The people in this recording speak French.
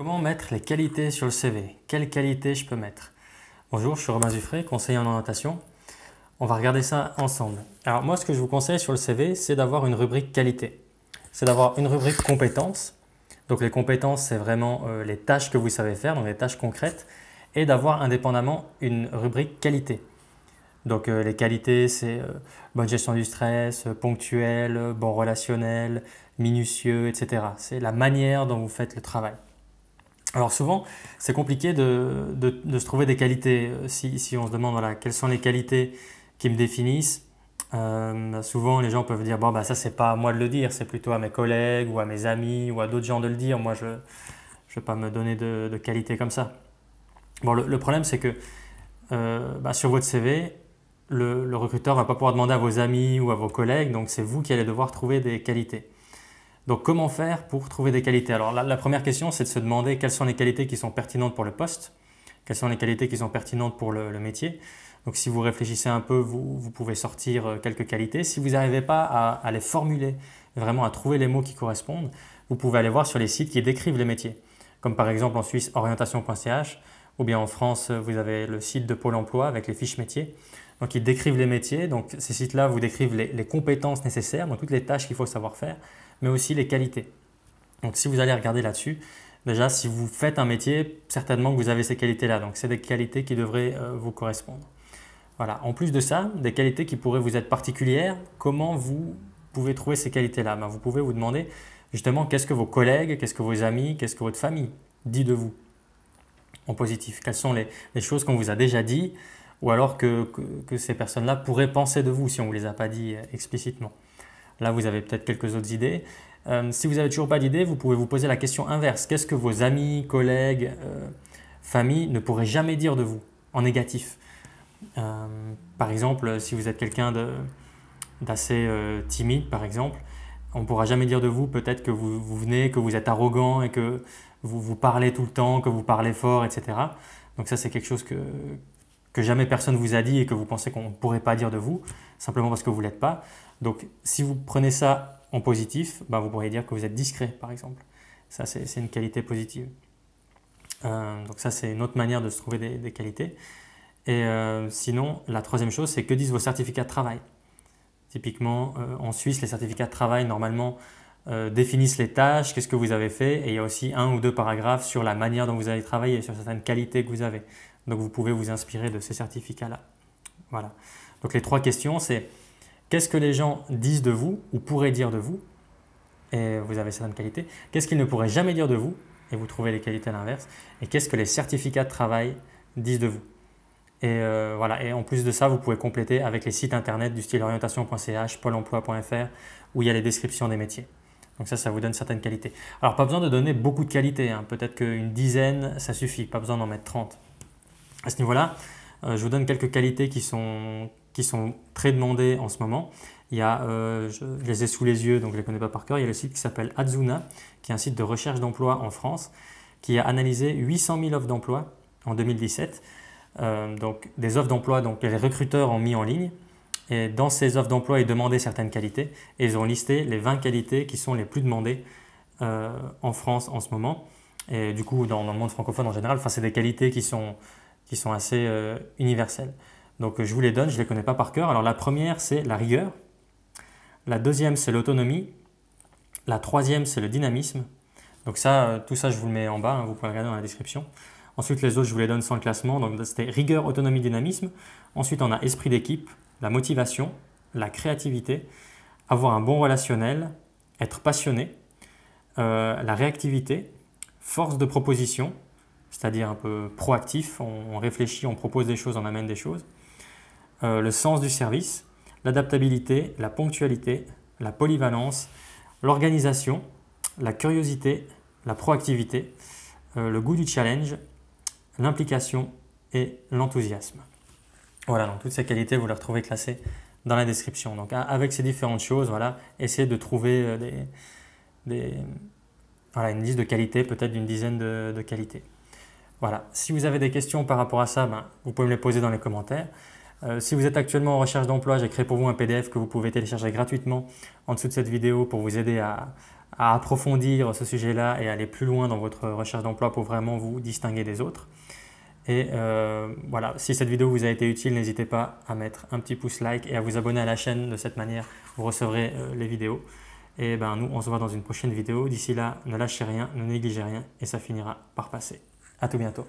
Comment mettre les qualités sur le CV Quelles qualités je peux mettre? Bonjour, je suis Robin Zuffré, conseiller en orientation. On va regarder ça ensemble. Alors moi, ce que je vous conseille sur le CV, c'est d'avoir une rubrique qualité. C'est d'avoir une rubrique compétences. Donc les compétences, c'est vraiment euh, les tâches que vous savez faire, donc les tâches concrètes. Et d'avoir indépendamment une rubrique qualité. Donc euh, les qualités, c'est euh, bonne gestion du stress, ponctuel, bon relationnel, minutieux, etc. C'est la manière dont vous faites le travail. Alors souvent, c'est compliqué de, se trouver des qualités. Euh, si, on se demande quelles sont les qualités qui me définissent, euh, souvent les gens peuvent dire bon bah ça c'est pas à moi de le dire, c'est plutôt à mes collègues ou à mes amis ou à d'autres gens de le dire. Moi je ne vais pas me donner de, de qualités comme ça. Bon le, problème c'est que euh, bah, sur votre CV, le, le recruteur va pas pouvoir demander à vos amis ou à vos collègues, donc c'est vous qui allez devoir trouver des qualités. Donc comment faire pour trouver des qualités? Alors la, première question, c'est de se demander quelles sont les qualités qui sont pertinentes pour le poste, quelles sont les qualités qui sont pertinentes pour le, métier. Donc si vous réfléchissez un peu, vous, pouvez sortir euh, quelques qualités. Si vous n'arrivez pas à, les formuler, vraiment à trouver les mots qui correspondent, vous pouvez aller voir sur les sites qui décrivent les métiers. Comme par exemple en Suisse, orientation.ch, ou bien en France, vous avez le site de Pôle emploi avec les fiches métiers. Donc ils décrivent les métiers. Donc ces sites-là vous décrivent les, les compétences nécessaires, donc toutes les tâches qu'il faut savoir faire mais aussi les qualités. Donc si vous allez regarder là-dessus, déjà si vous faites un métier, certainement que vous avez ces qualités-là. Donc c'est des qualités qui devraient euh, vous correspondre. Voilà. En plus de ça, des qualités qui pourraient vous être particulières, comment vous pouvez trouver ces qualités-là? Ben, Vous pouvez vous demander justement qu'est-ce que vos collègues, qu'est-ce que vos amis, qu'est-ce que votre famille dit de vous en positif? Quelles sont les, choses qu'on vous a déjà dit ou alors que, que ces personnes-là pourraient penser de vous si on ne vous les a pas dit euh, explicitement? Là, vous avez peut-être quelques autres idées. Euh, si vous n'avez toujours pas d'idées, vous pouvez vous poser la question inverse. Qu'est-ce que vos amis, collègues, euh, famille ne pourraient jamais dire de vous en négatif? Euh, Par exemple, si vous êtes quelqu'un d'assez timide, par exemple, on ne pourra jamais dire de vous peut-être que vous, venez, que vous êtes arrogant et que vous, vous parlez tout le temps, que vous parlez fort, etc. Donc ça, c'est quelque chose que, que jamais personne vous a dit et que vous pensez qu'on ne pourrait pas dire de vous, simplement parce que vous ne l'êtes pas. Donc si vous prenez ça en positif, bah, vous pourriez dire que vous êtes discret, par exemple. Ça, c'est une qualité positive. Euh, donc ça, c'est une autre manière de se trouver des, qualités. Et euh, sinon, la troisième chose, c'est que disent vos certificats de travail. Typiquement, euh, en Suisse, les certificats de travail, normalement, définissent les tâches, qu'est-ce que vous avez fait, et il y a aussi un ou deux paragraphes sur la manière dont vous avez travaillé, sur certaines qualités que vous avez. Donc vous pouvez vous inspirer de ces certificats-là. Voilà. Donc les trois questions, c'est Qu'est-ce que les gens disent de vous ou pourraient dire de vous Et vous avez certaines qualités. Qu'est-ce qu'ils ne pourraient jamais dire de vous Et vous trouvez les qualités à l'inverse. Et qu'est-ce que les certificats de travail disent de vous et euh, voilà. Et en plus de ça, vous pouvez compléter avec les sites internet du style orientation.ch, pôle emploi.fr, où il y a les descriptions des métiers. Donc ça, ça vous donne certaines qualités. Alors, pas besoin de donner beaucoup de qualités. Hein. Peut-être qu'une dizaine, ça suffit. Pas besoin d'en mettre 30. À ce niveau-là, euh, je vous donne quelques qualités qui sont, qui sont très demandés en ce moment. Il y a, euh, je, les ai sous les yeux, donc je ne les connais pas par cœur. Il y a le site qui s'appelle Azuna, qui est un site de recherche d'emploi en France, qui a analysé 800 000 offres d'emploi en 2017. Euh, donc des offres d'emploi, donc les recruteurs ont mis en ligne. Et dans ces offres d'emploi, ils demandaient certaines qualités. Et ils ont listé les 20 qualités qui sont les plus demandées euh, en France en ce moment. Et du coup, dans, le monde francophone en général, c'est des qualités qui sont, qui sont assez universelles. Donc je vous les donne, je ne les connais pas par cœur. Alors la première, c'est la rigueur. La deuxième, c'est l'autonomie. La troisième, c'est le dynamisme. Donc ça, euh, tout ça, je vous le mets en bas, hein, vous pouvez regarder dans la description. Ensuite, les autres, je vous les donne sans le classement. Donc c'était rigueur, autonomie, dynamisme. Ensuite, on a esprit d'équipe, la motivation, la créativité, avoir un bon relationnel, être passionné, euh, la réactivité, force de proposition, c'est-à-dire un peu proactif, on réfléchit, on propose des choses, on amène des choses. Euh, le sens du service, l'adaptabilité, la ponctualité, la polyvalence, l'organisation, la curiosité, la proactivité, euh, le goût du challenge, l'implication et l'enthousiasme. Voilà, donc toutes ces qualités, vous les retrouvez classées dans la description. Donc avec ces différentes choses, voilà, essayez de trouver euh, des, voilà, une liste de qualités, peut-être d'une dizaine de, qualités. Voilà, si vous avez des questions par rapport à ça, ben, vous pouvez me les poser dans les commentaires. Euh, si vous êtes actuellement en recherche d'emploi, j'ai créé pour vous un PDF que vous pouvez télécharger gratuitement en dessous de cette vidéo pour vous aider à, approfondir ce sujet-là et aller plus loin dans votre recherche d'emploi pour vraiment vous distinguer des autres. Et euh, voilà, si cette vidéo vous a été utile, n'hésitez pas à mettre un petit pouce like et à vous abonner à la chaîne. De cette manière, vous recevrez euh, les vidéos. Et ben nous, on se voit dans une prochaine vidéo. D'ici là, ne lâchez rien, ne négligez rien et ça finira par passer. À tout bientôt.